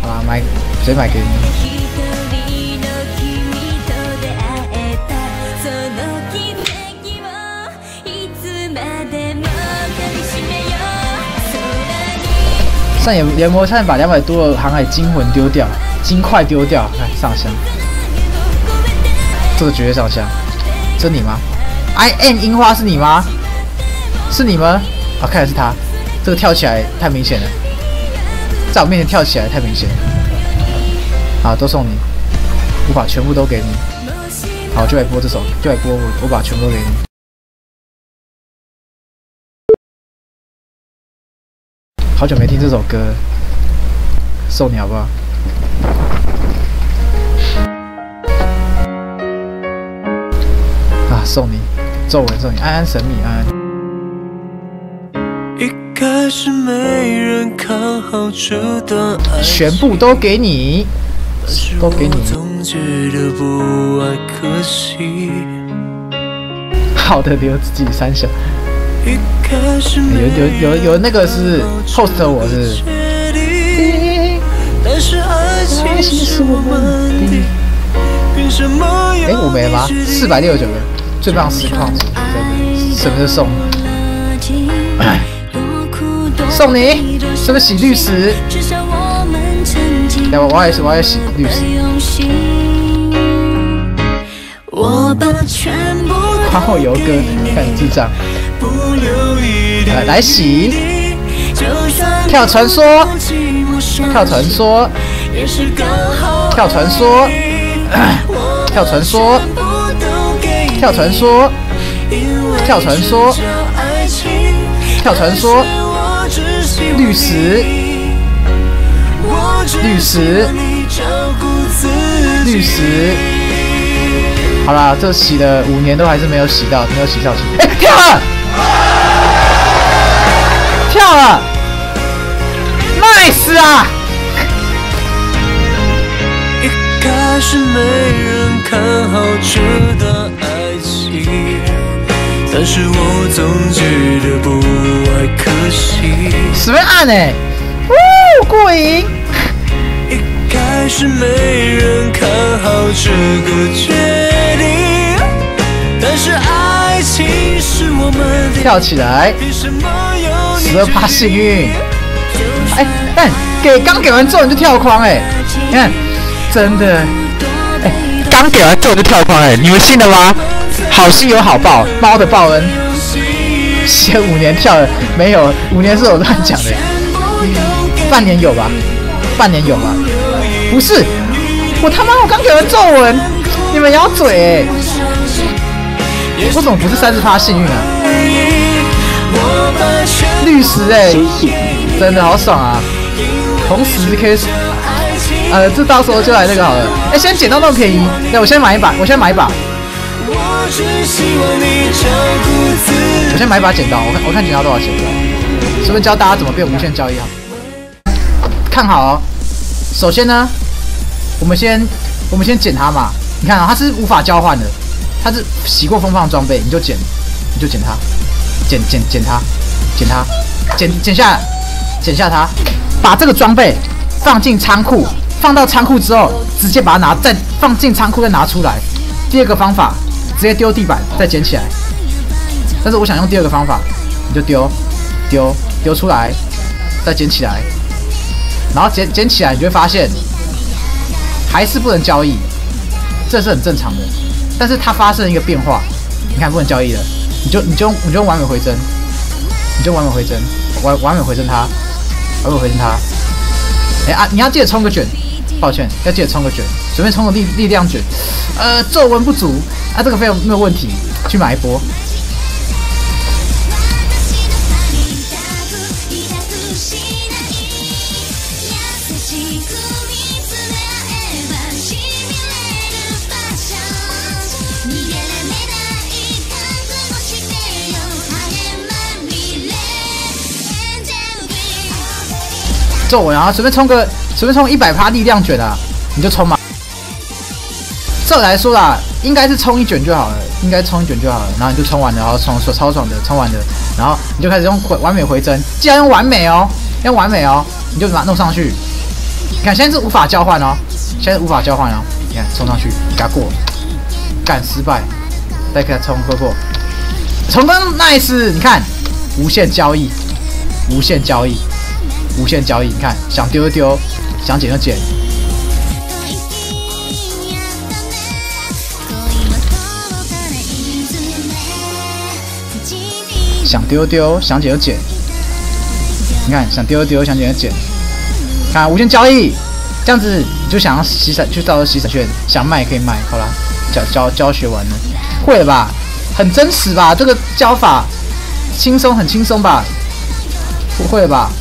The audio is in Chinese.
好啦，买直接买给你。一人の君と出会えたその奇跡をいつまでも噛みしめよう空に上野联盟差点把两百多的航海金魂丢掉，金块丢掉，看上香， 这个绝对上香，这你吗？I am 樱花是你吗？是你吗？啊，看来是他，这个跳起来太明显了，在我面前跳起来太明显了，好，都送你，我把全部都给你，好，就来播这首，就来播我，我把全部都给你。好久没听这首歌，送你好不好？啊，送你，皱纹送你，安安神秘安安。一开始没人看好这段爱全部都给你，都给你。好的留自己三小。有有有有那个是 host 我是确定，但是爱情是我们的，凭什么哎、我没了吗？四百六十九个，最棒实况真的，什么就送。送你，什么洗绿石？至少我我也是我也洗绿石，用心我把全部然后游哥看智障，来来洗，跳传说，跳传说，跳传说，跳传说，跳传说，跳传说，跳传说，绿石，绿石，绿石。好啦，这洗了五年都还是没有洗到，没有洗上去。哎、跳了，跳了，nice 啊！一开始没人看好这，但是我总觉得不爱可惜。十分暗哎、呜，过瘾。一开始没人看好这个决定，但是爱情是我们的，跳起来，十二趴幸运。哎、但给刚给完之后你就跳框哎、你看，真的，哎、刚给完之后就跳框哎、你们信了吗？好戏有好报，猫的报恩，写五年跳了没有？五年是我乱讲的，半年有吧？半年有吧？不是，我他妈我刚给完咒文，你们咬嘴哎、我怎么不是三十趴幸运啊？我把全绿石哎、真的好爽啊！同时可以，呃，这到时候就来那个好了。哎、先捡到那么便宜，那我先买一把，我先买一把，我只希望你照顾自我先买一把剪刀，我看我看剪刀多少钱，顺便教大家怎么变无限交易啊。看好哦，首先呢，我们先我们先捡它嘛，你看啊、它是无法交换的，它是洗过风放装备，你就捡，你就捡它，捡捡捡它，捡它，捡捡下剪，下它，把这个装备放进仓库，放到仓库之后，直接把它拿再放进仓库再拿出来。第二个方法，直接丢地板再捡起来。但是我想用第二个方法，你就丢丢丢出来，再捡起来，然后捡捡起来，你就会发现还是不能交易，这是很正常的。但是它发生一个变化，你看不能交易了，你就你就你就完美回针，你就完美回针，完完美回针它，完美回针它。哎啊，你要记得冲个卷，抱歉，要记得冲个卷，随便冲个力力量卷，呃，皱纹不足啊，这个费用没有问题，去买一波。皱纹，啊随便冲个随便冲一百趴力量卷啊，你就冲嘛。这来说啦，应该是冲一卷就好了，应该冲一卷就好了。然后你就冲完了，然后冲爽超爽的，冲完了，然后你就开始用回完美回针。既然用完美哦，用完美哦，你就把它弄上去。你看现在是无法交换哦，现在无法交换哦。你看冲上去，给他过，干失败，再给他冲过过，成功 nice。你看无限交易，无限交易，无限交易。你看想丢就丢，想捡就捡。想丢丢，想捡就捡。你看，想丢丢，想捡就捡。看无限交易，这样子你就想要洗伞，去到洗伞券，想卖也可以卖。好啦，教教教学完了，会了吧？很真实吧？这个教法轻松，很轻松吧？不会吧？